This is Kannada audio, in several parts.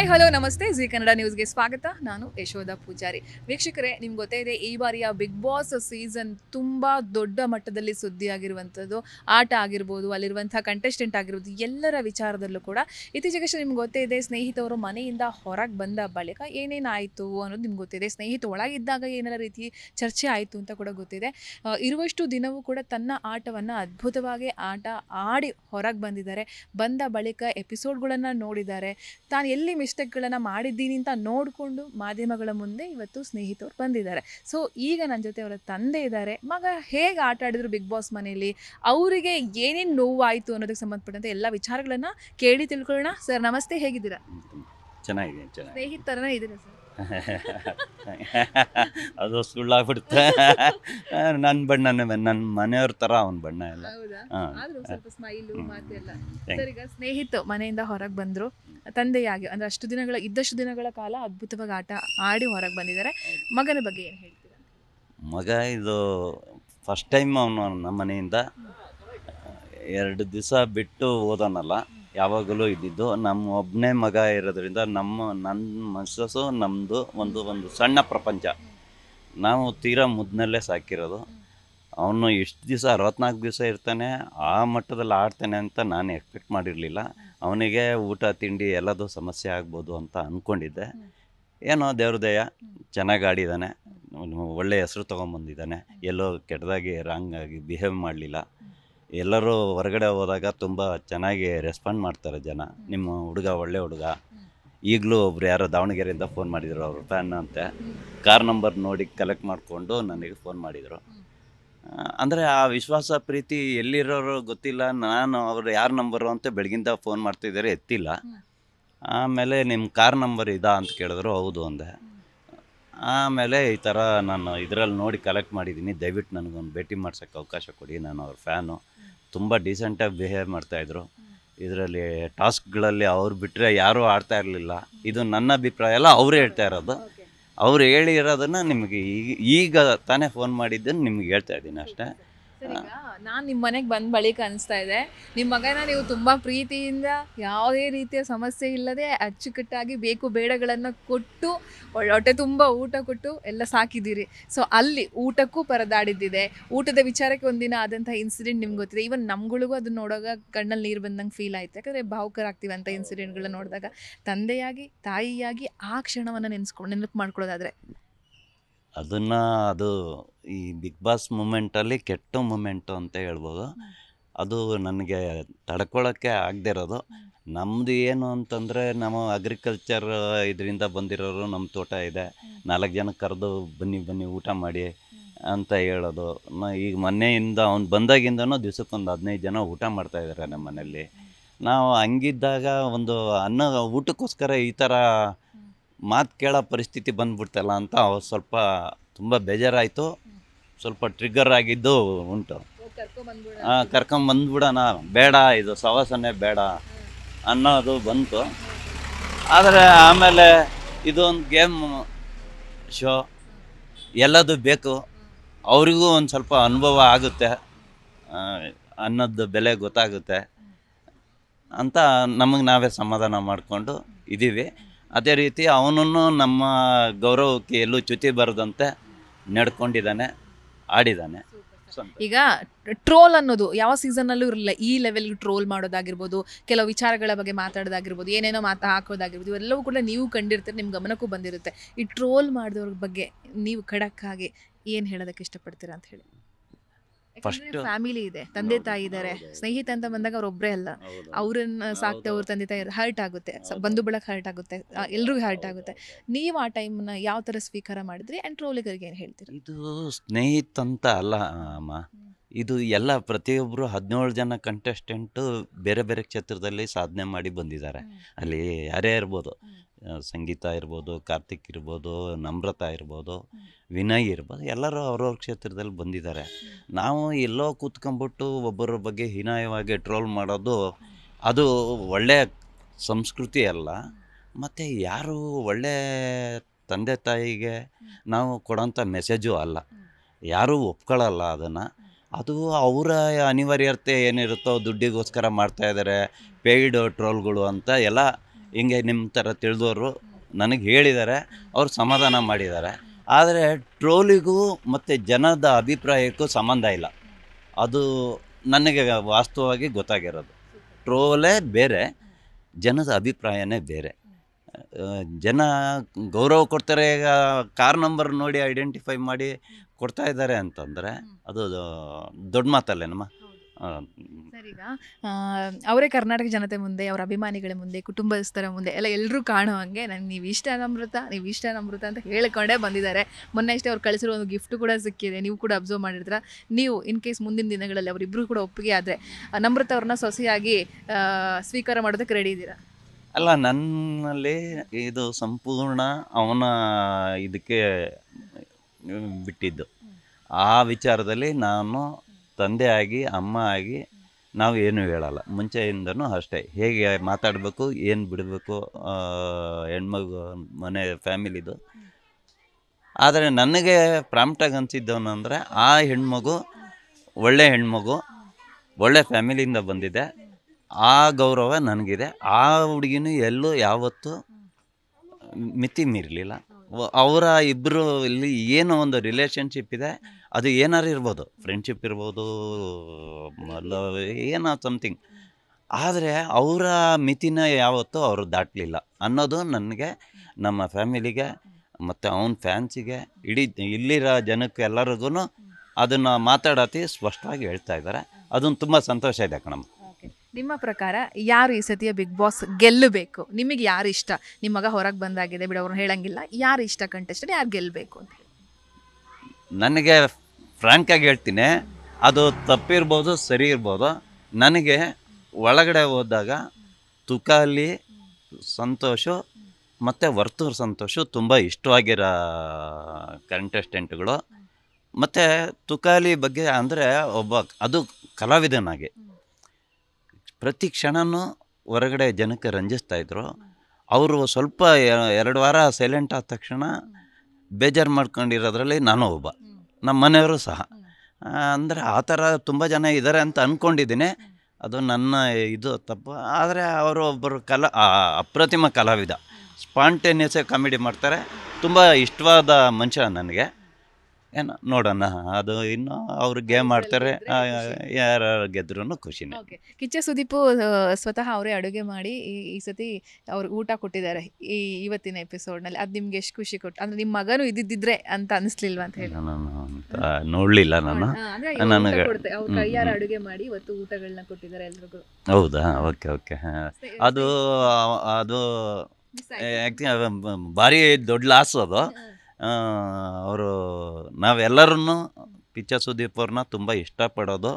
ಹಾಯ್ ಹಲೋ ನಮಸ್ತೆ. ಜಿ ಕನ್ನಡ ನ್ಯೂಸ್ಗೆ ಸ್ವಾಗತ. ನಾನು ಯಶೋಧ ಪೂಜಾರಿ. ವೀಕ್ಷಕರೇ, ನಿಮ್ಗೆ ಗೊತ್ತೇ ಇದೆ ಈ ಬಾರಿಯ ಬಿಗ್ ಬಾಸ್ ಸೀಸನ್ ತುಂಬ ದೊಡ್ಡ ಮಟ್ಟದಲ್ಲಿ ಸುದ್ದಿಯಾಗಿರುವಂಥದ್ದು, ಆಟ ಆಗಿರ್ಬೋದು, ಅಲ್ಲಿರುವಂಥ ಕಂಟೆಸ್ಟೆಂಟ್ ಆಗಿರ್ಬೋದು, ಎಲ್ಲರ ವಿಚಾರದಲ್ಲೂ ಕೂಡ ಇತ್ತೀಚೆಗೆ ನಿಮ್ಗೆ ಗೊತ್ತೇ ಇದೆ ಸ್ನೇಹಿತವರು ಮನೆಯಿಂದ ಹೊರಗೆ ಬಂದ ಬಳಿಕ ಏನೇನಾಯಿತು ಅನ್ನೋದು ನಿಮ್ಗೆ ಗೊತ್ತಿದೆ ಸ್ನೇಹಿತ ಒಳಗಿದ್ದಾಗ ಏನೆಲ್ಲ ರೀತಿ ಚರ್ಚೆ ಆಯಿತು ಅಂತ ಕೂಡ ಗೊತ್ತಿದೆ ಇರುವಷ್ಟು ದಿನವೂ ಕೂಡ ತನ್ನ ಆಟವನ್ನು ಅದ್ಭುತವಾಗಿ ಆಟ ಆಡಿ ಹೊರಗೆ ಬಂದಿದ್ದಾರೆ. ಬಂದ ಬಳಿಕ ಎಪಿಸೋಡ್ಗಳನ್ನು ನೋಡಿದ್ದಾರೆ. ತಾನು ಎಲ್ಲಿ ಮಿಸ್ಟೇಕ್ಗಳನ್ನು ಮಾಡಿದ್ದೀನಿ ಅಂತ ನೋಡಿಕೊಂಡು ಮಾಧ್ಯಮಗಳ ಮುಂದೆ ಇವತ್ತು ಸ್ನೇಹಿತರು ಬಂದಿದ್ದಾರೆ. ಸೊ ಈಗ ನನ್ನ ಜೊತೆ ಅವರ ತಂದೆ ಇದ್ದಾರೆ ಮಗ ಹೇಗೆ ಆಟ ಆಡಿದ್ರು ಬಿಗ್ ಬಾಸ್ ಮನೆಯಲ್ಲಿ? ಅವರಿಗೆ ಏನೇನು ನೋವಾಯಿತು ಅನ್ನೋದಕ್ಕೆ ಸಂಬಂಧಪಟ್ಟಂತೆ ಎಲ್ಲ ವಿಚಾರಗಳನ್ನು ಕೇಳಿ ತಿಳ್ಕೊಳ್ಳೋಣ. ಸರ್ ನಮಸ್ತೆ ಹೇಗಿದ್ದೀರಾ? ಚೆನ್ನಾಗಿದೆ ಚೆನ್ನಾಗಿ ಸ್ನೇಹಿತರನೇ ಇದ್ದೀರಾ ಸರ್ ಅದು ಸುಳ್ಳಾಗ್ಬಿಡುತ್ತೆ. ನನ್ನ ಬಣ್ಣನೇ ನನ್ನ ಮನೆಯವ್ರ ಥರ ಅವನ ಬಣ್ಣ ಎಲ್ಲ. ಹಾಂ. ಸ್ನೇಹಿತ ಮನೆಯಿಂದ ಹೊರಗೆ ಬಂದರು. ತಂದೆಯಾಗಿ ಅಂದ್ರೆ ಅಷ್ಟು ದಿನಗಳ ಇದ್ದಷ್ಟು ದಿನಗಳ ಕಾಲ ಅದ್ಭುತವಾಗಿ ಆಟ ಆಡಿ ಹೊರಗೆ ಬಂದಿದ್ದಾರೆ. ಮಗನ ಬಗ್ಗೆ ಏನು ಹೇಳ್ತೀರಾ? ಮಗ ಇದು ಫಸ್ಟ್ ಟೈಮ್ ಅವನು ನಮ್ಮ ಮನೆಯಿಂದ ಎರಡು ದಿವಸ ಬಿಟ್ಟು ಓದೋನಲ್ಲ ಯಾವಾಗಲೂ ಇದ್ದಿದ್ದು. ನಮ್ಮ ಒಬ್ಬನೇ ಮಗ ಇರೋದ್ರಿಂದ ನಮ್ಮ ನನ್ನ ಮನಸ್ಸು ನಮ್ಮದು ಒಂದು ಒಂದು ಸಣ್ಣ ಪ್ರಪಂಚ. ನಾವು ತೀರಾ ಮುದ್ನಲ್ಲೇ ಸಾಕಿರೋದು. ಅವನು ಎಷ್ಟು ದಿವಸ, ಅರವತ್ನಾಲ್ಕು ದಿವಸ ಇರ್ತಾನೆ, ಆ ಮಟ್ಟದಲ್ಲಿ ಆಡ್ತಾನೆ ಅಂತ ನಾನು ಎಕ್ಸ್ಪೆಕ್ಟ್ ಮಾಡಿರಲಿಲ್ಲ. ಅವನಿಗೆ ಊಟ, ತಿಂಡಿ ಎಲ್ಲದೂ ಸಮಸ್ಯೆ ಆಗ್ಬೋದು ಅಂತ ಅಂದ್ಕೊಂಡಿದ್ದೆ ಏನೋ ದೇವ್ರದಯ ಚೆನ್ನಾಗಿ ಆಡಿದ್ದಾನೆ ಒಳ್ಳೆಯ ಒಳ್ಳೆ ಹೆಸರು ತೊಗೊಂಬಂದಿದ್ದಾನೆ ಎಲ್ಲೋ ಕೆಟ್ಟದಾಗಿ ರಾಂಗಾಗಿ ಬಿಹೇವ್ ಮಾಡಲಿಲ್ಲ. ಎಲ್ಲರೂ ಹೊರಗಡೆ ಹೋದಾಗ ತುಂಬ ಚೆನ್ನಾಗಿ ರೆಸ್ಪಾಂಡ್ ಮಾಡ್ತಾರೆ ಜನ. ನಿಮ್ಮ ಹುಡುಗ ಒಳ್ಳೆ ಹುಡುಗ. ಈಗಲೂ ಒಬ್ರು ಯಾರೋ ದಾವಣಗೆರೆಯಿಂದ ಫೋನ್ ಮಾಡಿದರು, ಅವ್ರ ಫ್ಯಾನ್ ಅಂತೆ. ಕಾರ್ ನಂಬರ್ ನೋಡಿ ಕಲೆಕ್ಟ್ ಮಾಡಿಕೊಂಡು ನನಗೆ ಫೋನ್ ಮಾಡಿದರು. ಅಂದರೆ ಆ ವಿಶ್ವಾಸ, ಪ್ರೀತಿ ಎಲ್ಲಿರೋರು ಗೊತ್ತಿಲ್ಲ. ನಾನು ಅವರು ಯಾರ ನಂಬರು ಅಂತ ಬೆಳಗಿಂದ ಫೋನ್ ಮಾಡ್ತಿದ್ದಾರೆ ಎತ್ತಿಲ್ಲ. ಆಮೇಲೆ ನಿಮ್ಮ ಕಾರ್ ನಂಬರ್ ಇದಾ ಅಂತ ಕೇಳಿದ್ರು, ಹೌದು ಅಂದೆ. ಆಮೇಲೆ ಈ ಥರ ನಾನು ಇದರಲ್ಲಿ ನೋಡಿ ಕಲೆಕ್ಟ್ ಮಾಡಿದ್ದೀನಿ. ದಯವಿಟ್ಟು ನನಗೊಂದು ಭೇಟಿ ಮಾಡ್ಸೋಕ್ಕೆ ಅವಕಾಶ ಕೊಡಿ. ನಾನು ಅವ್ರ ಫ್ಯಾನು ತುಂಬ ಡೀಸೆಂಟಾಗಿ ಬಿಹೇವ್ ಮಾಡ್ತಾಯಿದ್ರು ಇದರಲ್ಲಿ ಟಾಸ್ಕ್ಗಳಲ್ಲಿ ಅವ್ರು ಬಿಟ್ಟರೆ ಯಾರೂ ಆಡ್ತಾ ಇರಲಿಲ್ಲ. ಇದು ನನ್ನ ಅಭಿಪ್ರಾಯ ಎಲ್ಲ ಅವರು ಹೇಳ್ತಾ ಇರೋದು. ಅವ್ರು ಹೇಳಿರೋದನ್ನು ನಿಮಗೆ ಈಗ ಈಗ ತಾನೇ ಫೋನ್ ಮಾಡಿದ್ದನ್ನು ನಿಮ್ಗೆ ಹೇಳ್ತಾ ಇದ್ದೀನಿ ಅಷ್ಟೇ. ನಾನು ನಿಮ್ಮ ಮನೆಗೆ ಬಂದ ಬಳಿಕ ಅನಿಸ್ತಾ ಇದೆ. ನಿಮ್ಮ ಮಗನ ನೀವು ತುಂಬ ಪ್ರೀತಿಯಿಂದ ಯಾವುದೇ ರೀತಿಯ ಸಮಸ್ಯೆ ಇಲ್ಲದೆ ಅಚ್ಚುಕಟ್ಟಾಗಿ ಬೇಕು ಬೇಡಗಳನ್ನು ಕೊಟ್ಟು ಹೊಟ್ಟೆ ತುಂಬ ಊಟ ಕೊಟ್ಟು ಎಲ್ಲ ಸಾಕಿದ್ದೀರಿ. ಸೊ ಅಲ್ಲಿ ಊಟಕ್ಕೂ ಪರದಾಡಿದ್ದಿದೆ. ಊಟದ ವಿಚಾರಕ್ಕೆ ಒಂದಿನ ಆದಂಥ ಇನ್ಸಿಡೆಂಟ್ ನಿಮ್ಗೆ ಗೊತ್ತಿದೆ. ಈವನ್ ನಮ್ಗಳಿಗೂ ಅದನ್ನ ನೋಡುವಾಗ ಕಣ್ಣಲ್ಲಿ ನೀರು ಬಂದಂಗೆ ಫೀಲ್ ಆಯ್ತು. ಯಾಕಂದರೆ ಭಾವುಕರಾಗ್ತೀವಿ ಅಂತ ಇನ್ಸಿಡೆಂಟ್ಗಳನ್ನ ನೋಡಿದಾಗ ತಂದೆಯಾಗಿ, ತಾಯಿಯಾಗಿ ಆ ಕ್ಷಣವನ್ನು ನೆನೆಸ್ಕೊಂಡು ನೆನಪು ಮಾಡ್ಕೊಳ್ಳೋದಾದ್ರೆ. ಅದನ್ನು ಅದು ಈ ಬಿಗ್ ಬಾಸ್ ಮೂಮೆಂಟಲ್ಲಿ ಕೆಟ್ಟ ಮೂಮೆಂಟು ಅಂತ ಹೇಳ್ಬೋದು. ಅದು ನನಗೆ ತಡ್ಕೊಳ್ಳೋಕ್ಕೆ ಆಗದೆ ಇರೋದು. ನಮ್ಮದು ಏನು ಅಂತಂದರೆ ನಾವು ಅಗ್ರಿಕಲ್ಚರ್ ಇದರಿಂದ ಬಂದಿರೋರು ನಮ್ಮ ತೋಟ ಇದೆ. ನಾಲ್ಕು ಜನ ಕರೆದು ಬನ್ನಿ ಬನ್ನಿ ಊಟ ಮಾಡಿ ಅಂತ ಹೇಳೋದು. ನ- ಈಗ ಮೊನ್ನೆಯಿಂದ ಅವ್ನು ಬಂದಾಗಿಂದನೂ ದಿವ್ಸಕ್ಕೊಂದು ಹದಿನೈದು ಜನ ಊಟ ಮಾಡ್ತಾಯಿದ್ದಾರೆ ನಮ್ಮ ಮನೆಯಲ್ಲಿ ನಾವು ಹಂಗಿದ್ದಾಗ ಒಂದು ಅನ್ನ ಊಟಕ್ಕೋಸ್ಕರ ಈ ಥರ ಮಾತು ಕೇಳೋ ಪರಿಸ್ಥಿತಿ ಬಂದ್ಬಿಡ್ತಲ್ಲ ಅಂತ ಅವ್ರು ಸ್ವಲ್ಪ ತುಂಬ ಬೇಜಾರಾಯಿತು. ಸ್ವಲ್ಪ ಟ್ರಿಗ್ಗರ್ ಆಗಿದ್ದು ಉಂಟು. ಕರ್ಕೊಂಬಂದ್ಬಿಡೋಣ ಬೇಡ, ಇದು ಸವಾಸನೆ ಬೇಡ ಅನ್ನೋದು ಬಂತು. ಆದರೆ ಆಮೇಲೆ ಇದೊಂದು ಗೇಮ್ ಶೋ. ಎಲ್ಲದು ಬೇಕು. ಅವರಿಗೂ ಒಂದು ಸ್ವಲ್ಪ ಅನುಭವ ಆಗುತ್ತೆ. ಅನ್ನೋದು ಬೆಲೆ ಗೊತ್ತಾಗುತ್ತೆ. ಅಂತ ನಮಗೆ ನಾವೇ ಸಮಾಧಾನ ಮಾಡಿಕೊಂಡು ಇದ್ದೀವಿ ಅದೇ ರೀತಿ ಅವನನ್ನು ನಮ್ಮ ಗೌರವಕ್ಕೆ ಎಲ್ಲೂ ಚ್ಯುತಿ ಬರದಂತೆ ನಡ್ಕೊಂಡಿದ್ದಾನೆ, ಆಡಿದ್ದಾನೆ. ಈಗ ಟ್ರೋಲ್ ಅನ್ನೋದು ಯಾವ ಸೀಸನ್ನಲ್ಲೂ ಇರಲಿಲ್ಲ. ಈ ಲೆವೆಲ್ ಟ್ರೋಲ್ ಮಾಡೋದಾಗಿರ್ಬೋದು, ಕೆಲವು ವಿಚಾರಗಳ ಬಗ್ಗೆ ಮಾತಾಡೋದಾಗಿರ್ಬೋದು, ಏನೇನೋ ಮಾತು ಹಾಕೋದಾಗಿರ್ಬೋದು, ಇವೆಲ್ಲವೂ ಕೂಡ ನೀವು ಕಂಡಿರ್ತೀರಿ ನಿಮ್ಮ ಗಮನಕ್ಕೂ ಬಂದಿರುತ್ತೆ. ಈ ಟ್ರೋಲ್ ಮಾಡಿದವ್ರ ಬಗ್ಗೆ ನೀವು ಖಡಕ್ಕಾಗಿ ಏನು ಹೇಳೋದಕ್ಕೆ ಇಷ್ಟಪಡ್ತೀರಾ ಅಂತ ಹೇಳಿ. ಫ್ಯಾಮಿಲಿ ಇದೆ ತಂದೆ ತಾಯಿ ಇದ್ದಾರೆ. ಸ್ನೇಹಿತ ಅಂತ ಬಂದಾಗ ಅವ್ರು ಒಬ್ಬರೇ ಅಲ್ಲ. ಅವ್ರನ್ನ ಅವ್ರನ್ನ ಸಾಕ್ತವ್ರ ತಂದೆ ತಾಯಿ ಹರ್ಟ್ ಆಗುತ್ತೆ. ಬಂಧು ಬಳಗ ಹರ್ಟ್ ಆಗುತ್ತೆ ಎಲ್ರಿಗೂ ಹರ್ಟ್ ಆಗುತ್ತೆ. ನೀವು ಆ ಟೈಮ್ನ ಯಾವ ಥರ ಸ್ವೀಕಾರ ಮಾಡಿದ್ರಿ ಆ್ಯಂಡ್ ಟ್ರೋಲಿಗರಿಗೆ ಏನು ಹೇಳ್ತೀರಿ? ಇದು ಸ್ನೇಹಿತಂತ ಅಲ್ಲ ಅಮ್ಮ. ಇದು ಎಲ್ಲ ಪ್ರತಿಯೊಬ್ಬರು ಹದಿನೇಳು ಜನ ಕಂಟೆಸ್ಟೆಂಟು ಬೇರೆ ಬೇರೆ ಕ್ಷೇತ್ರದಲ್ಲಿ ಸಾಧನೆ ಮಾಡಿ ಬಂದಿದ್ದಾರೆ. ಅಲ್ಲಿ ಯಾರೇ ಇರ್ಬೋದು. ಸಂಗೀತ ಇರ್ಬೋದು ಕಾರ್ತಿಕ್ ಇರ್ಬೋದು ನಮ್ರತಾ ಇರ್ಬೋದು ವಿನಯ್ ಇರ್ಬೋದು ಎಲ್ಲರೂ ಅವ್ರವ್ರ ಕ್ಷೇತ್ರದಲ್ಲಿ ಬಂದಿದ್ದಾರೆ. ನಾವು ಎಲ್ಲೋ ಕೂತ್ಕೊಂಡ್ಬಿಟ್ಟು ಒಬ್ಬರ ಬಗ್ಗೆ ಹೀನಾಯವಾಗಿ ಟ್ರೋಲ್ ಮಾಡೋದು ಅದು ಒಳ್ಳೆಯ ಸಂಸ್ಕೃತಿ ಅಲ್ಲ. ಮತ್ತು ಯಾರು ಒಳ್ಳೆ ತಂದೆ ತಾಯಿಗೆ ನಾವು ಕೊಡೋಂಥ ಮೆಸೇಜು ಅಲ್ಲ. ಯಾರೂ ಒಪ್ಕೊಳ್ಳಲ್ಲ ಅದನ್ನು. ಅದು ಅವರ ಅನಿವಾರ್ಯತೆ ಏನಿರುತ್ತೋ ದುಡ್ಡಿಗೋಸ್ಕರ ಮಾಡ್ತಾಯಿದ್ದಾರೆ ಪೇಯ್ಡ್ ಟ್ರೋಲ್ಗಳು ಅಂತ ಎಲ್ಲ ಹಿಂಗೆ ನಿಮ್ಮ ಥರ ತಿಳಿದವರು ನನಗೆ ಹೇಳಿದ್ದಾರೆ, ಅವ್ರು ಸಮಾಧಾನ ಮಾಡಿದ್ದಾರೆ. ಆದರೆ ಟ್ರೋಲಿಗೂ ಮತ್ತು ಜನದ ಅಭಿಪ್ರಾಯಕ್ಕೂ ಸಂಬಂಧ ಇಲ್ಲ. ಅದು ನನಗೆ ವಾಸ್ತವವಾಗಿ ಗೊತ್ತಾಗಿರೋದು. ಟ್ರೋಲೇ ಬೇರೆ, ಜನದ ಅಭಿಪ್ರಾಯನೇ ಬೇರೆ. ಜನ ಗೌರವ ಕೊಡ್ತಾರೆ, ಈಗ ಕಾರ್ ನಂಬರ್ ನೋಡಿ ಐಡೆಂಟಿಫೈ ಮಾಡಿ ಕೊಡ್ತಾ ಇದ್ದಾರೆ ಅಂತಂದರೆ ಅದು ದೊಡ್ಡ ಮಾತಲ್ಲೇನಮ್ಮ? ಸರ್ ಈಗ ಅವರೇ ಕರ್ನಾಟಕ ಜನತೆ ಮುಂದೆ ಅವರ ಅಭಿಮಾನಿಗಳ ಮುಂದೆ ಕುಟುಂಬಸ್ಥರ ಮುಂದೆ ಎಲ್ಲ ಎಲ್ಲರೂ ಕಾಣೋ ಹಂಗೆ ನನಗೆ ನೀವು ಇಷ್ಟ ಅಮೃತ ನೀವು ಇಷ್ಟ ಅಮೃತ ಅಂತ ಹೇಳ್ಕೊಂಡೇ ಬಂದಿದ್ದಾರೆ. ಮೊನ್ನೆ ಅಷ್ಟೇ ಅವ್ರು ಕಳಿಸಿರೋ ಒಂದು ಗಿಫ್ಟ್ ಕೂಡ ಸಿಕ್ಕಿದೆ ನೀವು ಕೂಡ ಅಬ್ಸರ್ವ್ ಮಾಡಿರ್ತೀರ. ನೀವು ಇನ್ ಕೇಸ್ ಮುಂದಿನ ದಿನಗಳಲ್ಲಿ ಅವರಿಬ್ಬರು ಕೂಡ ಒಪ್ಪಿಗೆ ಆದರೆ ಅಮೃತ ಅವ್ರನ್ನ ಸೊಸೆಯಾಗಿ ಸ್ವೀಕಾರ ಮಾಡೋದಕ್ಕೆ ರೆಡಿ ಇದ್ದೀರಾ? ಅಲ್ಲ ನನ್ನಲ್ಲಿ ಇದು ಸಂಪೂರ್ಣ ಅವನ ಇದಕ್ಕೆ ಬಿಟ್ಟಿದ್ದು. ಆ ವಿಚಾರದಲ್ಲಿ ನಾನು ತಂದೆ ಆಗಿ, ಅಮ್ಮ ಆಗಿ ನಾವು ಏನು ಹೇಳಲ್ಲ. ಮುಂಚೆಯಿಂದನೂ ಅಷ್ಟೇ. ಹೇಗೆ ಮಾತಾಡಬೇಕು, ಏನು ಬಿಡಬೇಕು ಹೆಣ್ಮಗು, ಮನೆ, ಫ್ಯಾಮಿಲಿದು. ಆದರೆ ನನಗೆ ಪ್ರಾಂಪ್ಟಾಗಿ ಅನಿಸಿದ್ದವನು ಅಂದರೆ, ಆ ಹೆಣ್ಮಗು ಒಳ್ಳೆ ಹೆಣ್ಮಗು, ಒಳ್ಳೆ ಫ್ಯಾಮಿಲಿಯಿಂದ ಬಂದಿದೆ. ಆ ಗೌರವ ನನಗಿದೆ. ಆ ಹುಡುಗಿನೂ ಎಲ್ಲೂ ಯಾವತ್ತೂ ಮಿತಿ ಮೀರಲಿಲ್ಲ ಅವರ ಇಬ್ಬರು ಇಲ್ಲಿ ಏನೋ ಒಂದು ರಿಲೇಶನ್ಶಿಪ್ ಇದೆ. ಅದು ಏನಾರು ಇರ್ಬೋದು. ಫ್ರೆಂಡ್ಶಿಪ್ ಇರ್ಬೋದು ಲವ್ ಏನೋ ಸಮಥಿಂಗ್ ಆದರೆ ಅವರ ಮಿತಿನ ಯಾವತ್ತೂ ಅವರು ದಾಟಲಿಲ್ಲ. ಅನ್ನೋದು ನನಗೆ ನಮ್ಮ ಫ್ಯಾಮಿಲಿಗೆ ಮತ್ತು ಅವನ ಫ್ಯಾನ್ಸಿಗೆ ಇಡೀ ಇಲ್ಲಿರೋ ಜನಕ್ಕೆ ಎಲ್ಲರಿಗೂ ಅದನ್ನು ಮಾತಾಡತಿ ಸ್ಪಷ್ಟವಾಗಿ ಹೇಳ್ತಾ ಇದ್ದಾರೆ. ಅದೊಂದು ತುಂಬ ಸಂತೋಷ ಇದೆ ಕಣಮ್ಮ. ನಿಮ್ಮ ಪ್ರಕಾರ ಯಾರು ಈ ಸತಿಯ ಬಿಗ್ ಬಾಸ್ ಗೆಲ್ಲಬೇಕು? ನಿಮಗೆ ಯಾರು ಇಷ್ಟ? ನಿಮ್ಮ ಮಗ ಹೊರಗೆ ಬಂದಾಗಿದೆ ಬಿಡು ಅವ್ರನ್ನ ಹೇಳಂಗಿಲ್ಲ. ಯಾರು ಇಷ್ಟ ಕಂಟೆಸ್ಟೆಂಟ್ ಯಾರು ಗೆಲ್ಲಬೇಕು ಅಂತ ನನಗೆ ಫ್ರ್ಯಾಂಕಾಗಿ ಹೇಳ್ತೀನಿ. ಅದು ತಪ್ಪಿರ್ಬೋದು, ಸರಿ ಇರ್ಬೋದು. ನನಗೆ ಒಳಗಡೆ ಹೋದಾಗ ತುಕಾಲಿ, ಸಂತೋಷ ಮತ್ತು ವರ್ತೂರ್ ಸಂತೋಷ ತುಂಬ ಇಷ್ಟವಾಗಿರೋ ಕಂಟೆಸ್ಟೆಂಟ್ಗಳು ಮತ್ತು ತುಕಾಲಿ ಬಗ್ಗೆ ಅಂದರೆ ಒಬ್ಬ, ಅದು ಕಲಾವಿದನಾಗಿ. ಪ್ರತಿ ಕ್ಷಣವೂ ಹೊರಗಡೆ ಜನಕ್ಕೆ ರಂಜಿಸ್ತಾ ಇದ್ರು. ಅವರು ಸ್ವಲ್ಪ ಎರಡು ವಾರ ಸೈಲೆಂಟ್ ಆದ ತಕ್ಷಣ ಬೇಜಾರು ಮಾಡ್ಕೊಂಡಿರೋದ್ರಲ್ಲಿ ನಾನು ಒಬ್ಬ. ನಮ್ಮ ಮನೆಯವರು ಸಹ. ಅಂದರೆ ಆ ಥರ ತುಂಬ ಜನ ಇದ್ದಾರೆ ಅಂತ ಅಂದ್ಕೊಂಡಿದ್ದೀನಿ ಅದು ನನ್ನ ಇದು ತಪ್ಪು. ಆದರೆ ಅವರು ಒಬ್ಬರು ಕಲಾ ಅಪ್ರತಿಮ ಕಲಾವಿದ. ಸ್ಪಾಂಟೇನಿಯಸ್ಸೇ ಕಾಮಿಡಿ ಮಾಡ್ತಾರೆ. ತುಂಬ ಇಷ್ಟವಾದ ಮನುಷ್ಯ ನನಗೆ. ಏನೋ ನೋಡೋಣ ಅದು ಇನ್ನು ಅವ್ರು ಗೇಮ್ ಆಡ್ತಾರೆ ಯಾರು ಗೆದ್ರೂ ಖುಷಿನೇ. ಓಕೆ ಕಿಚ್ಚ ಸುದೀಪು ಸ್ವತಃ ಅವರೇ ಅಡುಗೆ ಮಾಡಿ ಈ ಈ ಸತಿ ಅವ್ರು ಊಟ ಕೊಟ್ಟಿದ್ದಾರೆ ಈ ಇವತ್ತಿನ ಎಪಿಸೋಡ್ನಲ್ಲಿ ಅದು ನಿಮ್ಗೆ ಎಷ್ಟು ಖುಷಿ ಕೊಟ್ಟು ಅಂದ್ರೆ ನಿಮ್ಮ ಮಗನು ಇದ್ದಿದ್ರೆ ಅಂತ ಅನಿಸ್ಲಿಲ್ವಾ ಅಂತ ಹೇಳಿ. ನಾನು ಅಂತ ನೋಡಲಿಲ್ಲ ನಾನು. ನನಗೆ- ಕೈಯಾರ ಅಡುಗೆ ಮಾಡಿ ಇವತ್ತು ಊಟಗಳನ್ನ ಕೊಟ್ಟಿದ್ದಾರೆ ಎಲ್ರಿಗೂ. ಹೌದಾ? Okay okay. ಅದು ಅದು ಭಾರಿ ದೊಡ್ಡ ಲಾಸ್ ಅದು. ಅವರು ನಾವೆಲ್ಲರೂ ಪಿಚ್ಚ ಸುದೀಪ್ ಅವ್ರನ್ನ ತುಂಬ ಇಷ್ಟಪಡೋದು.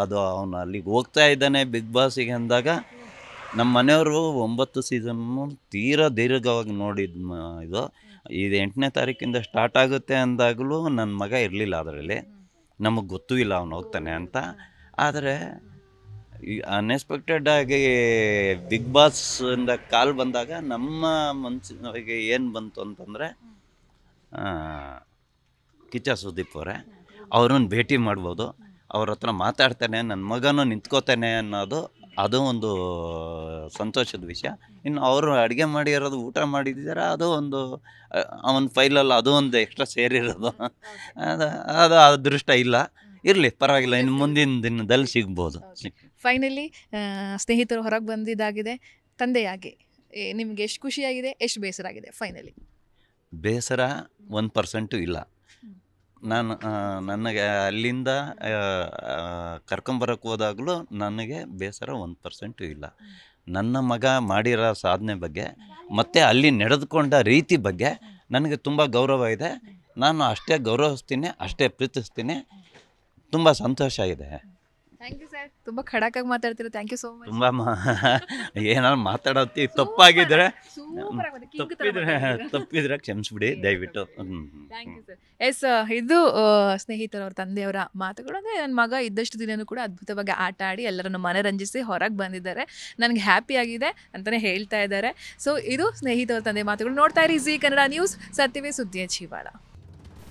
ಅದು ಅವನು ಅಲ್ಲಿಗೆ ಹೋಗ್ತಾ ಇದ್ದಾನೆ ಬಿಗ್ ಬಾಸಿಗೆ ಅಂದಾಗ. ನಮ್ಮ ಮನೆಯವರು ಒಂಬತ್ತು ಸೀಸನ್ನು ತೀರಾ ದೀರ್ಘವಾಗಿ ನೋಡಿದ ಇದು. ಇದು ಎಂಟನೇ ತಾರೀಕಿಂದ ಸ್ಟಾರ್ಟ್ ಆಗುತ್ತೆ ಅಂದಾಗಲೂ ನನ್ನ ಮಗ ಇರಲಿಲ್ಲ ಅದರಲ್ಲಿ. ನಮಗೆ ಗೊತ್ತೂ ಇಲ್ಲ ಅವನು ಹೋಗ್ತಾನೆ ಅಂತ. ಆದರೆ ಅನ್ಎಕ್ಸ್ಪೆಕ್ಟೆಡ್ ಆಗಿ ಬಿಗ್ ಬಾಸ್ ಇಂದ ಕಾಲ್ ಬಂದಾಗ ನಮ್ಮ ಮನಸ್ಸಿನವರಿಗೆ ಏನು ಬಂತು ಅಂತಂದರೆ ಕಿಚ್ಚ ಸುದೀಪ್ ಅವರೇ, ಅವ್ರನ್ನ ಭೇಟಿ ಮಾಡ್ಬೋದು. ಅವ್ರ ಹತ್ರ ಮಾತಾಡ್ತಾನೆ ನನ್ನ ಮಗನೂ ನಿಂತ್ಕೋತಾನೆ ಅನ್ನೋದು ಅದು ಒಂದು ಸಂತೋಷದ ವಿಷಯ. ಇನ್ನು ಅವರು ಅಡುಗೆ ಮಾಡಿರೋದು ಊಟ ಮಾಡಿದ್ದಾರೆ, ಅದು ಒಂದು ಅವನ ಫೈಲಲ್ಲಿ ಅದು ಒಂದು ಎಕ್ಸ್ಟ್ರಾ ಸೇರಿರೋದು. ಅದು ಅದು ಅದೃಷ್ಟ ಇಲ್ಲ. ಇರಲಿ ಪರವಾಗಿಲ್ಲ ಇನ್ನು ಮುಂದಿನ ದಿನದಲ್ಲಿ ಸಿಗ್ಬೋದು. ಫೈನಲಿ ಸ್ನೇಹಿತರು ಹೊರಗೆ ಬಂದಿದ್ದಾಗಿದೆ ತಂದೆಯಾಗಿ. ನಿಮ್ಗೆ ಎಷ್ಟು ಖುಷಿಯಾಗಿದೆ ಎಷ್ಟು ಬೇಸರ ಆಗಿದೆ ಫೈನಲಿ ಬೇಸರ ಒಂದು ಪರ್ಸೆಂಟು ಇಲ್ಲ. ನಾನು ನನಗೆ ಅಲ್ಲಿಂದ ಕರ್ಕೊಂಬರಕ್ಕೆ ಹೋದಾಗಲೂ ನನಗೆ ಬೇಸರ ಒಂದು ಪರ್ಸೆಂಟು ಇಲ್ಲ. ನನ್ನ ಮಗ ಮಾಡಿರೋ ಸಾಧನೆ ಬಗ್ಗೆ ಮತ್ತು ಅಲ್ಲಿ ನಡೆದುಕೊಂಡ ರೀತಿ ಬಗ್ಗೆ ನನಗೆ ತುಂಬ ಗೌರವ ಇದೆ. ನಾನು ಅಷ್ಟೇ ಗೌರವಿಸ್ತೀನಿ ಅಷ್ಟೇ ಪ್ರೀತಿಸ್ತೀನಿ. ತುಂಬ ಸಂತೋಷ ಇದೆ ಥ್ಯಾಂಕ್ ಯು ಸರ್ ತುಂಬ ಖಡಕಾಗಿ ಮಾತಾಡ್ತೀರಾ ಥ್ಯಾಂಕ್ ಯು ಸೋ ಮಚ್ ತುಂಬ ಏನಾದ್ರು ಮಾತಾಡತ್ತಿ ತಪ್ಪಾಗಿದ್ರೆ ತಪ್ಪಿದ್ರೆ ತಪ್ಪಿದ್ರೆ ಕ್ಷಮಿಸ್ಬಿಡಿ ದಯವಿಟ್ಟು. ಥ್ಯಾಂಕ್ ಯು ಸರ್ ಎಸ್ ಇದು ಸ್ನೇಹಿತರವ್ರ ತಂದೆಯವರ ಮಾತುಗಳು ಅಂದರೆ ನನ್ನ ಮಗ ಇದ್ದಷ್ಟು ದಿನನೂ ಕೂಡ ಅದ್ಭುತವಾಗಿ ಆಟ ಆಡಿ ಎಲ್ಲರನ್ನು ಮನರಂಜಿಸಿ ಹೊರಗೆ ಬಂದಿದ್ದಾರೆ. ನನಗೆ ಹ್ಯಾಪಿ ಆಗಿದೆ ಅಂತಲೇ ಹೇಳ್ತಾ ಇದ್ದಾರೆ. ಸೊ ಇದು ಸ್ನೇಹಿತರ ತಂದೆ ಮಾತುಗಳು. ನೋಡ್ತಾ ಇರಿ ಜಿ ಕನ್ನಡ ನ್ಯೂಸ್. ಸತ್ಯವೇ ಸುದ್ದಿಯ ಜೀವಾಳ